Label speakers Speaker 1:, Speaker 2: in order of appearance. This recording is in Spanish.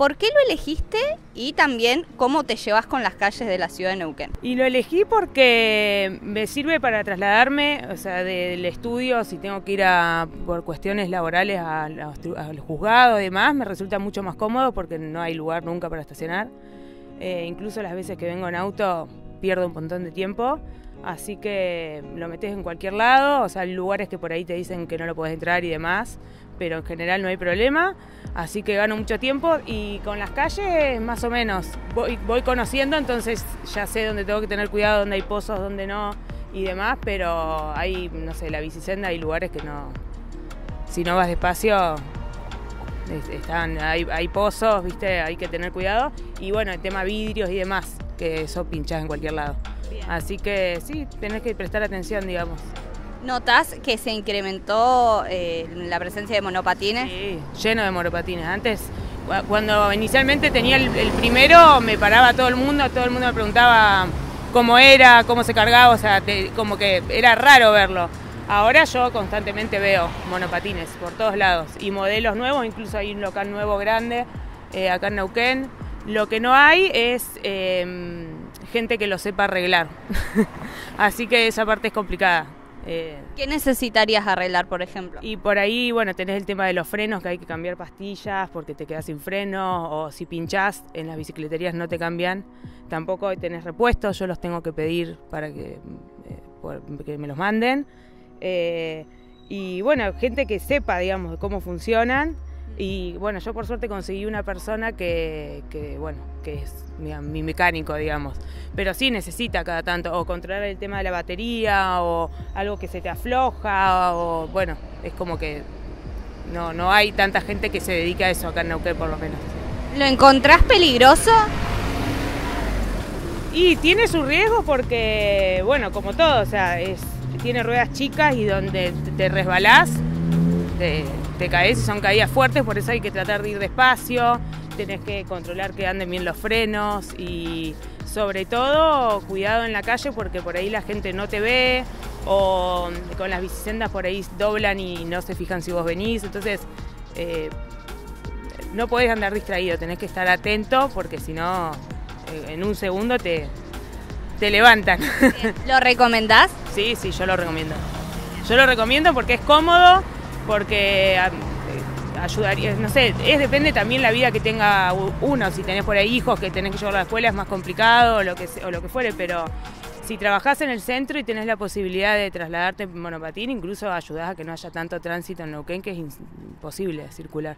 Speaker 1: ¿Por qué lo elegiste y también cómo te llevas con las calles de la ciudad de Neuquén?
Speaker 2: Y lo elegí porque me sirve para trasladarme, o sea, del estudio, si tengo que ir a, por cuestiones laborales al juzgado y demás, me resulta mucho más cómodo porque no hay lugar nunca para estacionar. Eh, incluso las veces que vengo en auto pierdo un montón de tiempo. Así que lo metes en cualquier lado, o sea, lugares que por ahí te dicen que no lo puedes entrar y demás, pero en general no hay problema. Así que gano mucho tiempo y con las calles más o menos voy, voy conociendo, entonces ya sé dónde tengo que tener cuidado, dónde hay pozos, dónde no y demás, pero hay, no sé, la bicisenda hay lugares que no, si no vas despacio, están, hay, hay pozos, viste, hay que tener cuidado. Y bueno, el tema vidrios y demás, que eso pinchás en cualquier lado. Así que sí, tenés que prestar atención, digamos.
Speaker 1: ¿Notas que se incrementó eh, la presencia de monopatines?
Speaker 2: Sí, lleno de monopatines. Antes, cuando inicialmente tenía el, primero, me paraba todo el mundo, todo el mundo me preguntaba cómo era, cómo se cargaba, o sea, como que era raro verlo. Ahora yo constantemente veo monopatines por todos lados y modelos nuevos, incluso hay un local nuevo grande eh, acá en Neuquén. Lo que no hay es em, gente que lo sepa arreglar. Así que esa parte es complicada.
Speaker 1: Eh, ¿Qué necesitarías arreglar, por ejemplo?
Speaker 2: Y por ahí, bueno, tenés el tema de los frenos, que hay que cambiar pastillas porque te quedas sin freno, o si pinchás, en las bicicleterías no te cambian. Tampoco tenés repuestos, yo los tengo que pedir para que, eh, que me los manden. Eh, y bueno, gente que sepa, digamos, cómo funcionan. Y bueno, yo por suerte conseguí una persona que, que bueno, que es mi, mecánico, digamos. Pero sí necesita cada tanto, o controlar el tema de la batería, o algo que se te afloja, o bueno, es como que no, no hay tanta gente que se dedica a eso acá en Neuquén por lo menos.
Speaker 1: ¿Lo encontrás peligroso?
Speaker 2: Y tiene su riesgo porque, bueno, como todo, o sea, es, tiene ruedas chicas y donde te resbalás, te, te caes y son caídas fuertes, por eso hay que tratar de ir despacio tenés que controlar que anden bien los frenos y sobre todo cuidado en la calle porque por ahí la gente no te ve o con las bicisendas por ahí doblan y no se fijan si vos venís, entonces eh, no podés andar distraído, tenés que estar atento porque si no eh, en un segundo te, te levantan.
Speaker 1: ¿Lo recomendás?
Speaker 2: Sí, sí, yo lo recomiendo. Yo lo recomiendo porque es cómodo, porque ayudaría, no sé, es depende también la vida que tenga uno, si tenés por ahí hijos que tenés que llevar a la escuela es más complicado o lo que, o lo que fuere, pero si trabajás en el centro y tenés la posibilidad de trasladarte en monopatín, incluso ayudás a que no haya tanto tránsito en Neuquén, que es imposible circular.